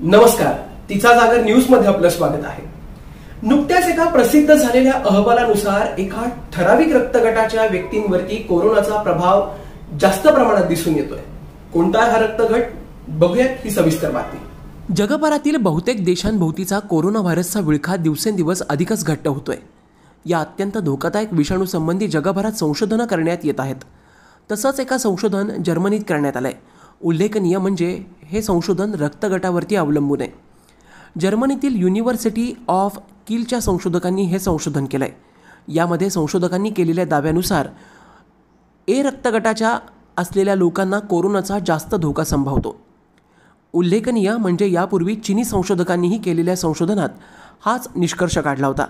नमस्कार. तिचा जागर न्यूजमध्ये आपलं स्वागत आहे. नुकत्याच एका प्रसिद्ध झालेल्या अहवालानुसार एका ठराविक रक्तगटाच्या व्यक्तींवरती कोरोनाचा प्रभाव जास्त प्रमाणात दिसून येतोय. कोणता हा रक्तगट? बघूयात ही सविस्तर बातमी. जगभरातील बहुतेक देशांभोवतीचा कोरोना व्हायरसचा विळखा दिवसेंदिवस अधिकच घट्ट होतोय. या अत्यंत धोकादायक विषाणूसंबंधी जगभरात संशोधनं करण्यात येत आहेत. तसंच एका संशोधन जर्मनीत करण्यात आलंय. उल्लेखनीय म्हणजे हे संशोधन रक्तगटावरती अवलंबून आहे. जर्मनीतील युनिव्हर्सिटी ऑफ किलच्या संशोधकांनी हे संशोधन केलं आहे यामध्ये संशोधकांनी केलेल्या दाव्यानुसार ए रक्तगटाच्या असलेल्या लोकांना कोरोनाचा जास्त धोका संभावतो. उल्लेखनीय म्हणजे यापूर्वी चिनी संशोधकांनीही केलेल्या संशोधनात हाच निष्कर्ष काढला होता.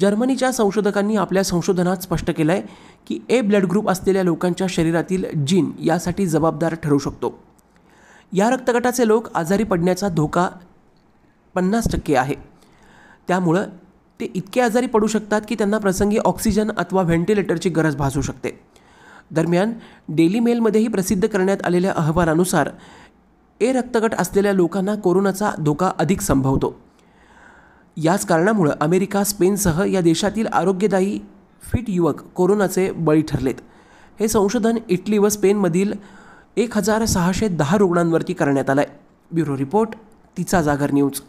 जर्मनीच्या संशोधकांनी आपल्या संशोधनात स्पष्ट केलं आहे की ए ब्लड ग्रुप असलेल्या लोकांच्या शरीरातील जीन यासाठी जबाबदार ठरू शकतो. या रक्तगटाचे लोक आजारी पडण्याचा धोका पन्नास टक्के आहे. त्यामुळं ते इतके आजारी पडू शकतात की त्यांना प्रसंगी ऑक्सिजन अथवा व्हेंटिलेटरची गरज भासू शकते. दरम्यान डेली मेलमध्येही प्रसिद्ध करण्यात आलेल्या अहवालानुसार ए रक्तगट असलेल्या लोकांना कोरोनाचा धोका अधिक संभवतो. याच कारणामुळं अमेरिका स्पेनसह या देशातील आरोग्यदायी फिट युवक कोरोनाचे बळी ठरलेत. हे संशोधन इटली व स्पेनमधील एक हजार सहाशे दहा रुग्णांवरती करण्यात आलं आहे ब्युरो रिपोर्ट तिचा जागर न्यूज.